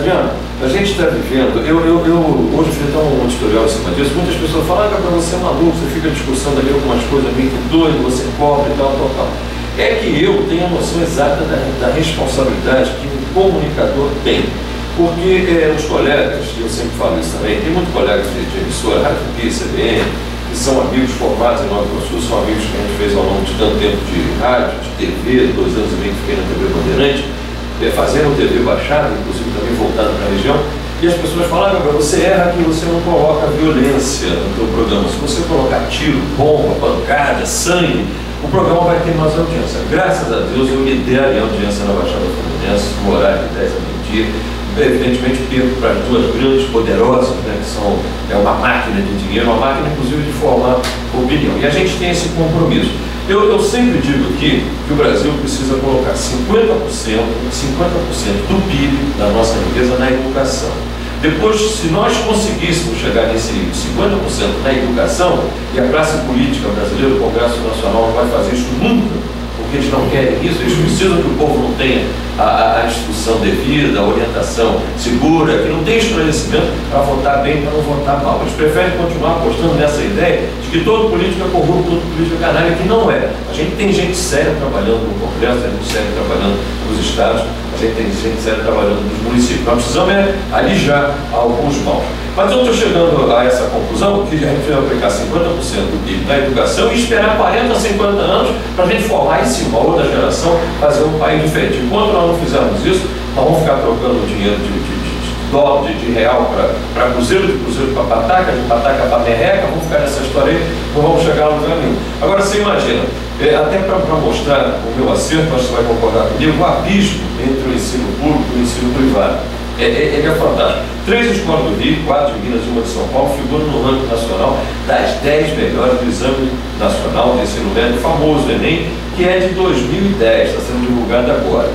Adriano, a gente está vivendo, eu, eu, eu hoje fiz até um editorial em cima disso, muitas pessoas falam, ah, para você é maluco, você fica discussão ali algumas coisas meio que doido, você cobra e tal, tal, tal. É que eu tenho a noção exata da, da responsabilidade que um comunicador tem. Porque é, os colegas, e eu sempre falo isso também, tem muitos colegas de, de emissora, Rádio CBN, que são amigos formados em Nova Iguaçu, são amigos que a gente fez ao longo de tanto tempo de rádio, de TV, dois anos e meio que fiquei na TV Bandeirante, é, fazendo TV baixada, inclusive também voltado para a região, e as pessoas falam, ah, você erra que você não coloca violência no seu programa. Se você colocar tiro, bomba, pancada, sangue, o programa vai ter mais audiência. Graças a Deus eu liderei a audiência na Baixada Fluminense, no horário de 10 a meio-dia evidentemente perco para as duas grandes poderosas, né, que são é uma máquina de dinheiro, uma máquina inclusive de formar opinião. E a gente tem esse compromisso. Eu, eu sempre digo aqui que o Brasil precisa colocar 50%, 50% do PIB da nossa riqueza na educação. Depois, se nós conseguíssemos chegar nesse 50% na educação, e a classe política brasileira, o Congresso Nacional não vai fazer isso nunca, porque eles não querem isso, eles precisam que o povo não tenha a, a instrução devida, a orientação segura, que não tenha esclarecimento para votar bem, para não votar mal. Eles preferem continuar apostando nessa ideia de que todo político é corrupto, todo político é canalha, que não é. A gente tem gente séria trabalhando no Congresso, tem gente séria trabalhando nos estados, a gente tem gente séria trabalhando nos municípios. Nós precisamos é alijar alguns maus. Mas eu estou chegando a essa conclusão que a gente vai aplicar 50% do PIB na educação e esperar 40, 50 anos para a gente formar em si uma outra geração, fazer um país diferente. Enquanto nós não fizermos isso, nós vamos ficar trocando dinheiro de, de, de dólar, de, de, real para cruzeiro, de cruzeiro para pataca, de pataca para merreca, vamos ficar nessa história aí, não vamos chegar a lugar nenhum. Agora você imagina, é, até para mostrar o meu acerto, acho que você vai concordar comigo, o abismo entre o ensino público e o ensino privado. É, é, ele é fantástico. Três escolas do Rio, quatro de Minas uma de São Paulo figuram no ranking nacional das dez melhores do Exame Nacional de Ensino Médio, famoso Enem, que é de 2010, está sendo divulgado agora.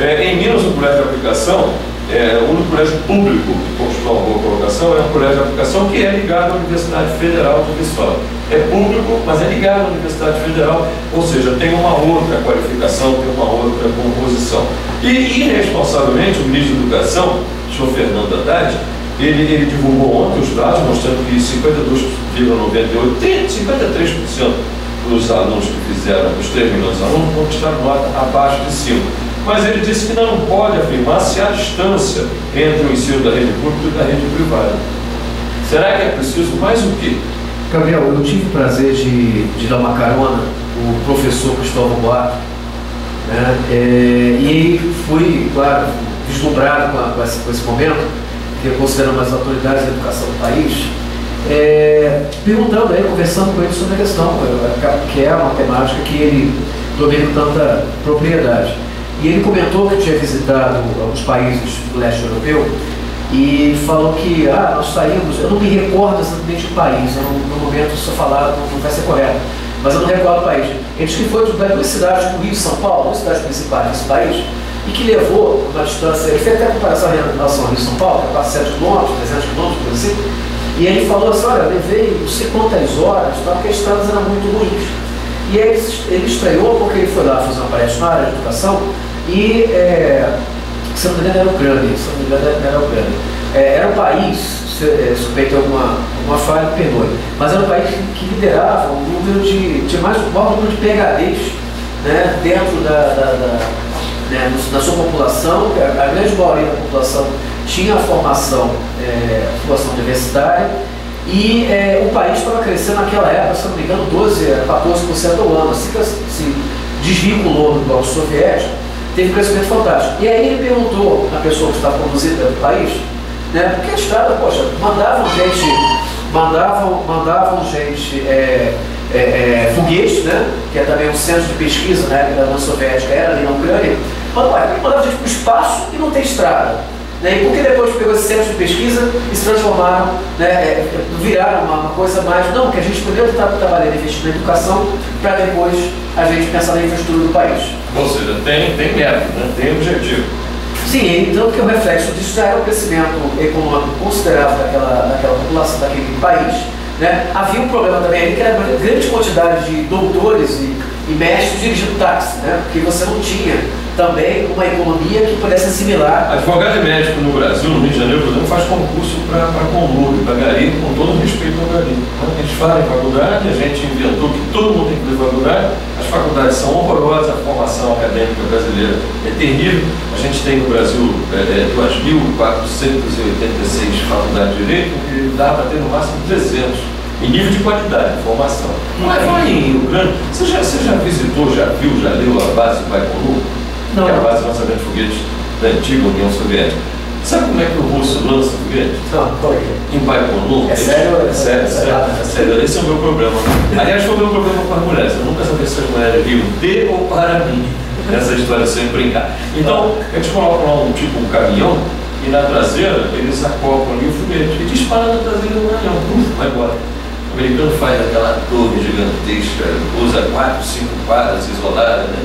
É, em Minas, o colégio de aplicação, é, o único colégio público que constitui uma boa colocação é o colégio de aplicação que é ligado à Universidade Federal de Viçosa. É público, mas é ligado à Universidade Federal, ou seja, tem uma outra qualificação, tem uma outra composição. E, irresponsavelmente, o ministro da Educação, o senhor Fernando Haddad, ele, ele divulgou ontem os dados mostrando que 52,98%, 53% dos alunos que fizeram, os 3 milhões de alunos, conquistaram nota abaixo de 5. Mas ele disse que não pode afirmar se há distância entre o ensino da rede pública e da rede privada. Será que é preciso mais o quê? Gabriel, eu tive o prazer de, de dar uma carona o professor Cristóvão Boato, né? É, e fui, claro, vislumbrado com, a, com, esse, com esse momento, que eu considero uma das autoridades da educação do país, é, perguntando aí, conversando com ele sobre a questão, que é uma temática que ele domina com tanta propriedade. E ele comentou que tinha visitado alguns países do leste europeu e falou que ah, nós saímos, eu não me recordo exatamente do país, eu, no momento se eu falar não, vai ser correto, mas eu não recordo o país. Ele disse que foi de duas cidades, como Rio e São Paulo, duas cidades principais desse país, e que levou uma distância, ele fez até comparação em relação ao Rio e São Paulo, que é quase 7 km, 300 km, por assim, e ele falou assim, olha, levei não sei quantas horas, tá, porque as estradas eram muito ruins. E aí ele, ele estreou porque ele foi lá fazer uma palestra na área de educação e, é, se não me engano, era Ucrânia, se não me engano, era Ucrânia. É, era um país, é, suspeito alguma, alguma falha, perdoe, mas era um país que, liderava um número de, tinha mais um maior número de PHDs né, dentro da, da, da né, na sua população, a, a grande maioria da população tinha a formação, é, formação universitária, e é, o país estava crescendo naquela época, se não me engano, 12 a 14% ao ano. Assim que se desvinculou do bloco soviético, teve um crescimento fantástico. E aí ele perguntou à pessoa que estava conduzindo o país, né, porque a estrada, poxa, mandavam gente, mandavam, mandavam gente é, é, é, né, que é também um centro de pesquisa época da União Soviética, era ali na Ucrânia, mandava gente para o espaço e não tem estrada. Né? E por que depois pegou esse centro de pesquisa e se transformaram, né, é, viraram uma, uma, coisa mais. Não, que a gente primeiro está trabalhando investindo na educação para depois a gente pensar na infraestrutura do país. Ou seja, tem, tem método, né? tem objetivo. Sim, então que o reflexo disso já era o crescimento econômico considerável daquela, daquela população, daquele país. Né? Havia um problema também ali que era uma grande quantidade de doutores e, e mestres dirigindo táxi, né? porque você não tinha também uma economia que pudesse assimilar. Advogado e médico no Brasil, no Rio de Janeiro, por exemplo, faz concurso para conluio, para garimpo, com todo respeito ao garimpo. Então, a gente fala em faculdade, a gente inventou que todo mundo tem que ter faculdade, as faculdades são horrorosas, a formação acadêmica brasileira é terrível. A gente tem no Brasil é, é, 2.486 faculdades de direito, que dá para ter no máximo 300 em nível de qualidade de formação. Mas lá em Rio Grande, você já, você já visitou, já viu, já leu a base do Baikonur? Não. Que é a base de lançamento de foguetes da antiga União Soviética. Sabe como é que o russo lança foguete? Não, qual é? Em Baikonur. É sério? É sério, é sério, é sério. Esse é o meu problema. Aliás, foi o meu problema com as mulheres. Eu nunca sabia se as mulheres viam de ou para mim. Essa história sem brincar. Então, a gente coloca lá um tipo um caminhão e na traseira eles acoplam ali o foguete e dispara na traseira do caminhão. Vai embora. O americano faz aquela torre gigantesca, usa quatro, cinco quadras isoladas, né?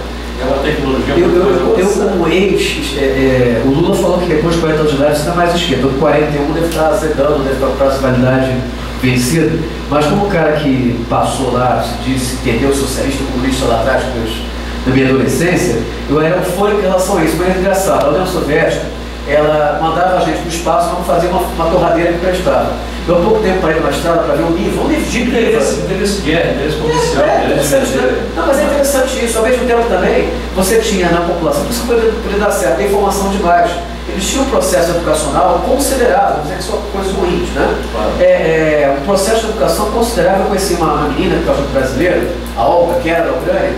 É eu, eu, eu, como ex, é, é, o Lula falou que depois de 40 anos de idade está mais esquerda. O 41 deve estar azedando, deve estar com prazo de validade vencida. Mas como o cara que passou lá, se disse, entendeu socialista comunista lá atrás, na minha adolescência, eu era eufórico em relação a isso. Mas é engraçado, a União Soviética, ela mandava a gente para o espaço, vamos fazer uma, uma torradeira emprestada. Eu há pouco tempo parei numa estrada para ver um livro, um livro de interesse, interesse guerra, interesse comercial. É, é, interessante? Não, mas é interessante isso. Ao mesmo tempo também, você tinha na população, isso poderia, poderia dar certo, a informação demais. Eles tinham um processo educacional considerável, não dizer que são coisas ruins, né? Claro. É, é, um processo de educação considerável. Eu conheci uma menina que é brasileira, a Olga, que era da Ucrânia,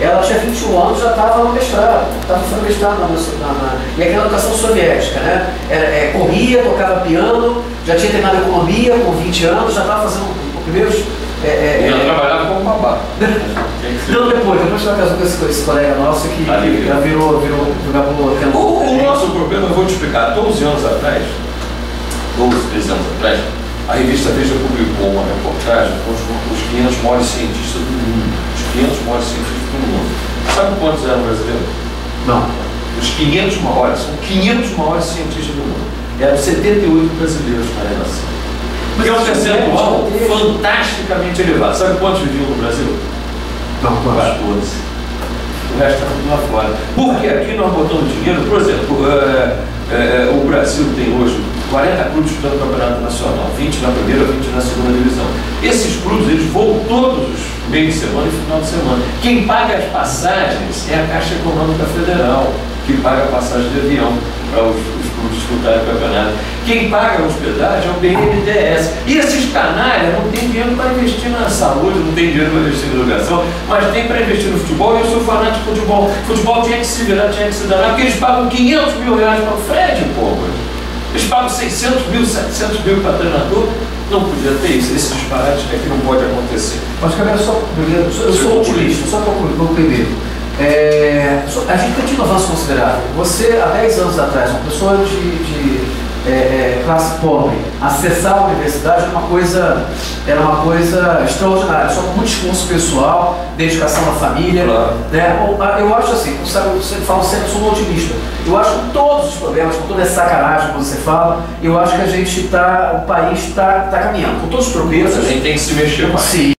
ela tinha 21 anos, já estava no mestrado, estava fazendo mestrado na, na, na, e aquela educação soviética, né? Era, é, corria, tocava piano, já tinha terminado economia com 20 anos, já estava fazendo os primeiros. É, é, e ela é, trabalhava como babá. Não, depois, depois ela casou com esse, esse colega nosso que, que ela virou, virou, virou, virou o, o nosso problema, eu vou te explicar, 12 anos atrás, 12, 13 anos atrás, a revista Veja publicou uma reportagem com os, os 500 maiores cientistas do mundo. Os 500 maiores cientistas. Sabe quantos eram brasileiros? Não. Os 500 maiores, são 500 maiores cientistas do mundo. Eram 78 brasileiros na redação. Que é um percentual fantasticamente elevado. Sabe quantos viviam no Brasil? Não, 14. O resto está tudo lá fora. Porque aqui nós botamos dinheiro, por exemplo, é, é, o Brasil tem hoje 40 clubes disputando o campeonato nacional, 20 na primeira, 20 na segunda divisão. Esses clubes, eles voam todos os meios de semana e final de semana. Quem paga as passagens é a Caixa Econômica Federal, que paga a passagem de avião para os, os clubes disputarem o campeonato. Quem paga a hospedagem é o BNDES. E esses canalhas não têm dinheiro para investir na saúde, não tem dinheiro para investir na educação, mas tem para investir no futebol. E eu sou fanático de futebol. Futebol tinha que se virar, tinha que se dar, porque eles pagam 500 mil reais para o Fred, pô. Eles pagam 600 mil, 700 mil para treinador. Não podia ter isso, esse disparate é que não pode acontecer. Mas, cara, só, eu sou otimista, só para concluir. É, a gente tem um avanço considerável. Você, há 10 anos atrás, uma pessoa de, de é, é, classe pobre, acessar a universidade era uma coisa, era uma coisa extraordinária, só com muito esforço pessoal, dedicação à família. Claro. Né? Eu acho assim, sabe, você fala sempre, eu sou um otimista. Eu acho que todos os problemas, com toda essa sacanagem que você fala, eu acho que a gente está, o país está tá caminhando. Com todos os problemas. A gente tem que se mexer mais. Sim.